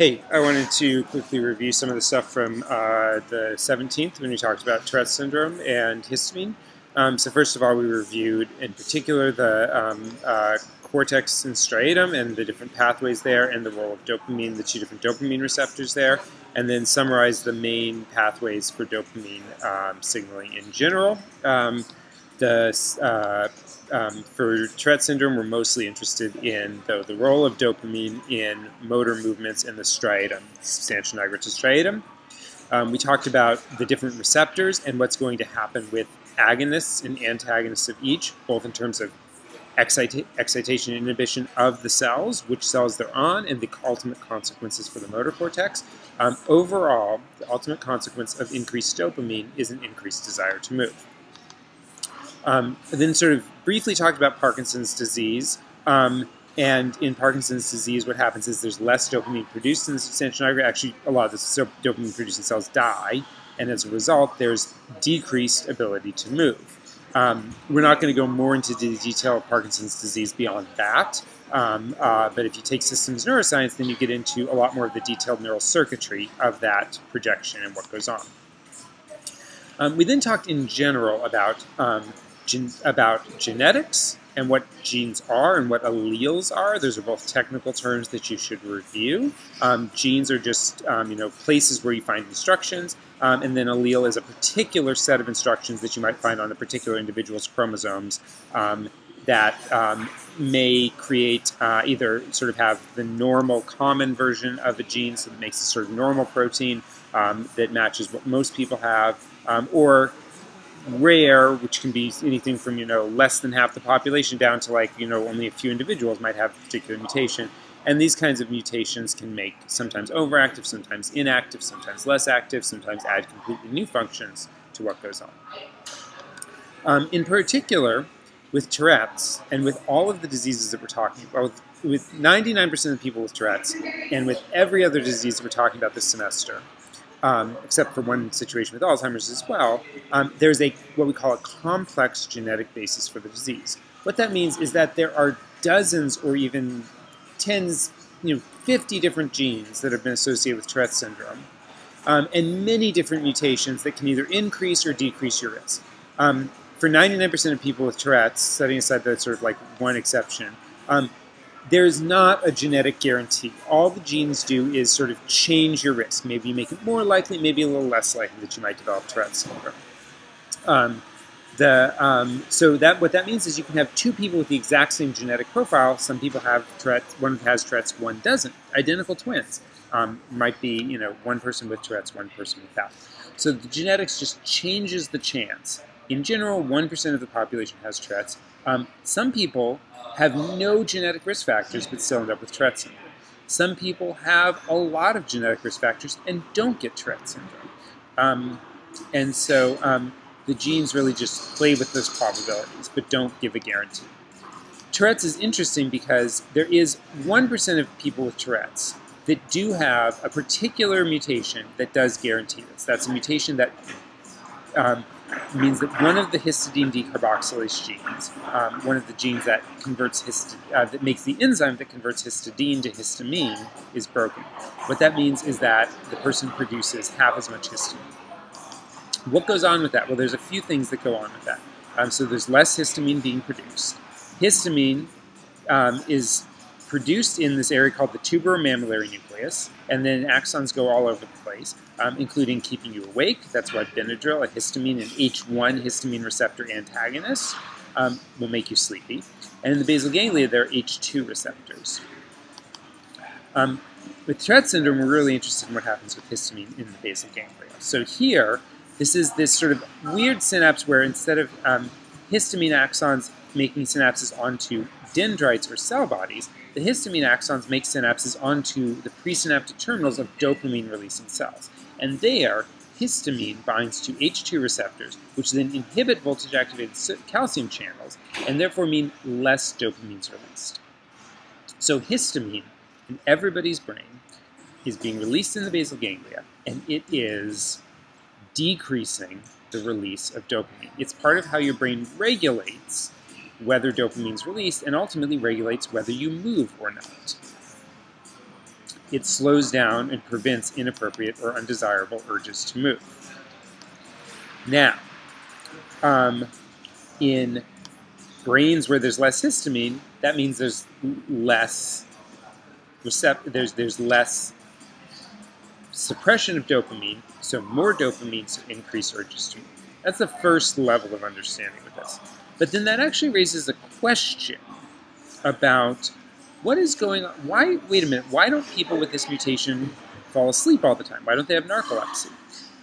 Hey, I wanted to quickly review some of the stuff from uh, the 17th when we talked about Tourette syndrome and histamine. Um, so first of all, we reviewed in particular the um, uh, cortex and striatum and the different pathways there and the role of dopamine, the two different dopamine receptors there, and then summarized the main pathways for dopamine um, signaling in general. Um, the uh, um, for Tourette syndrome, we're mostly interested in the, the role of dopamine in motor movements in the striatum, substantia nigra to striatum. Um, we talked about the different receptors and what's going to happen with agonists and antagonists of each, both in terms of excita excitation inhibition of the cells, which cells they're on, and the ultimate consequences for the motor cortex. Um, overall, the ultimate consequence of increased dopamine is an increased desire to move. Um, then sort of briefly talked about Parkinson's disease. Um, and in Parkinson's disease, what happens is there's less dopamine produced in the substantia nigra. Actually, a lot of the dopamine producing cells die, and as a result, there's decreased ability to move. Um, we're not going to go more into the detail of Parkinson's disease beyond that. Um, uh, but if you take systems neuroscience, then you get into a lot more of the detailed neural circuitry of that projection and what goes on. Um, we then talked in general about um, gen about genetics and what genes are and what alleles are. Those are both technical terms that you should review. Um, genes are just um, you know places where you find instructions, um, and then allele is a particular set of instructions that you might find on a particular individual's chromosomes um, that um, may create uh, either sort of have the normal common version of a gene, so it makes a sort of normal protein um, that matches what most people have, or rare, which can be anything from you know less than half the population down to like you know only a few individuals might have a particular mutation. And these kinds of mutations can make sometimes overactive, sometimes inactive, sometimes less active, sometimes add completely new functions to what goes on. Um, in particular, with Tourette's and with all of the diseases that we're talking about, with 99% of the people with Tourette's and with every other disease that we're talking about this semester, um, except for one situation with Alzheimer's as well, um, there's a what we call a complex genetic basis for the disease. What that means is that there are dozens or even tens, you know, 50 different genes that have been associated with Tourette syndrome, um, and many different mutations that can either increase or decrease your risk. Um, for 99% of people with Tourette's, setting aside that sort of like one exception, um, there's not a genetic guarantee. All the genes do is sort of change your risk. Maybe you make it more likely, maybe a little less likely that you might develop Tourette syndrome. Um, the, um, so that what that means is you can have two people with the exact same genetic profile. Some people have Tourette's, one has Tourette's, one doesn't. Identical twins um, might be, you know, one person with Tourette's, one person without. So the genetics just changes the chance. In general, 1% of the population has Tourette's. Um, some people have no genetic risk factors but still end up with Tourette syndrome. Some people have a lot of genetic risk factors and don't get Tourette syndrome. Um, and so um, the genes really just play with those probabilities but don't give a guarantee. Tourette's is interesting because there is 1% of people with Tourette's that do have a particular mutation that does guarantee this. That's a mutation that um, means that one of the histidine decarboxylase genes, um, one of the genes that converts hist uh, that makes the enzyme that converts histidine to histamine, is broken. What that means is that the person produces half as much histamine. What goes on with that? Well, there's a few things that go on with that. Um, so there's less histamine being produced. Histamine um, is produced in this area called the tuberomammillary nucleus, and then axons go all over the place, um, including keeping you awake. That's why Benadryl, a histamine and H1 histamine receptor antagonist, um, will make you sleepy. And in the basal ganglia, there are H2 receptors. Um, with Tourette syndrome, we're really interested in what happens with histamine in the basal ganglia. So here, this is this sort of weird synapse where instead of um, histamine axons making synapses onto dendrites or cell bodies, the histamine axons make synapses onto the presynaptic terminals of dopamine-releasing cells. And there, histamine binds to H2 receptors, which then inhibit voltage-activated calcium channels, and therefore mean less dopamine is released. So histamine in everybody's brain is being released in the basal ganglia, and it is decreasing the release of dopamine. It's part of how your brain regulates whether dopamine is released and ultimately regulates whether you move or not. it slows down and prevents inappropriate or undesirable urges to move. Now, um, in brains where there's less histamine, that means there's less recept there's there's less suppression of dopamine, so more dopamine, so increased urges to move. That's the first level of understanding with this. But then that actually raises a question about what is going on. Why, wait a minute, why don't people with this mutation fall asleep all the time? Why don't they have narcolepsy?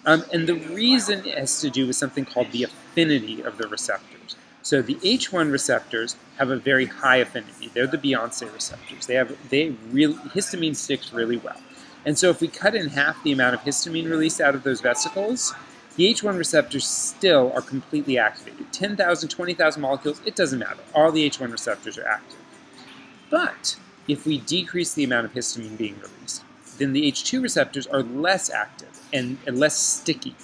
Um, and the reason has to do with something called the affinity of the receptors. So the H1 receptors have a very high affinity. They're the Beyonce receptors. They have they really histamine sticks really well. And so if we cut in half the amount of histamine released out of those vesicles, the H1 receptors still are completely activated. 10,000, 20,000 molecules, it doesn't matter. All the H1 receptors are active. But if we decrease the amount of histamine being released, then the H2 receptors are less active and, and less sticky.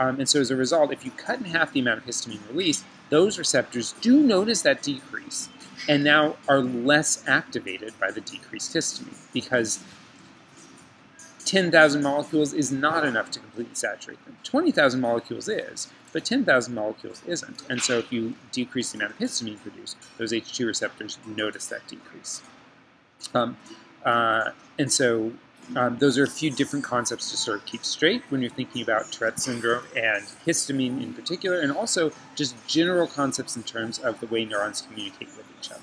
Um, and so as a result, if you cut in half the amount of histamine released, those receptors do notice that decrease and now are less activated by the decreased histamine because 10,000 molecules is not enough to completely saturate them. 20,000 molecules is, but 10,000 molecules isn't. And so if you decrease the amount of histamine produced, those H2 receptors notice that decrease. Um, uh, and so um, those are a few different concepts to sort of keep straight when you're thinking about Tourette syndrome and histamine in particular, and also just general concepts in terms of the way neurons communicate with each other.